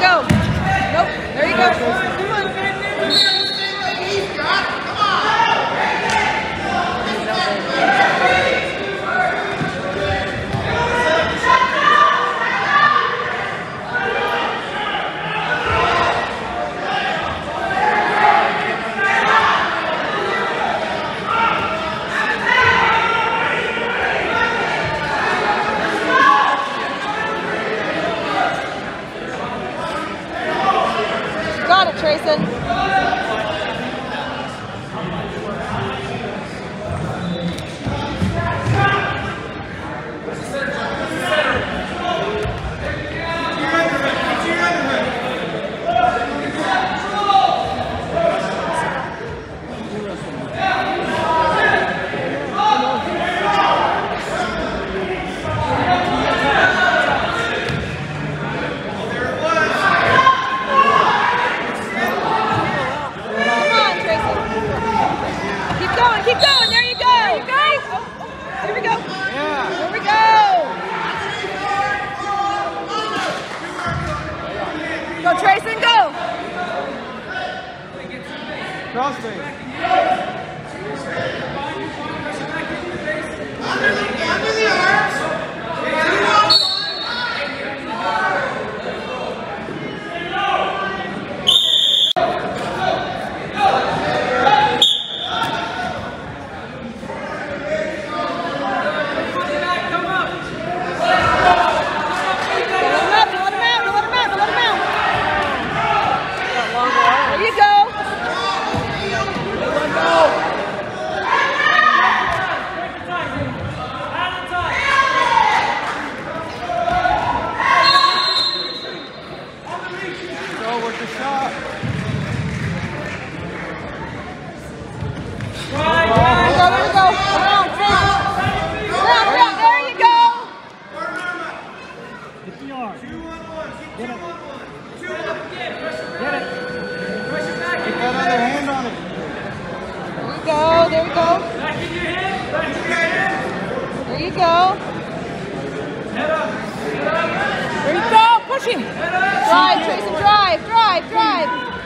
go. Nope, there you go. Crossface. Go with the shot. There you go, there you go. Around, around. Around, around, there you go. Get the arm. Get it. Get it. Get that other hand on it. There you go, there you go. There you go. There you go, Drive, Tracy, drive, drive, drive.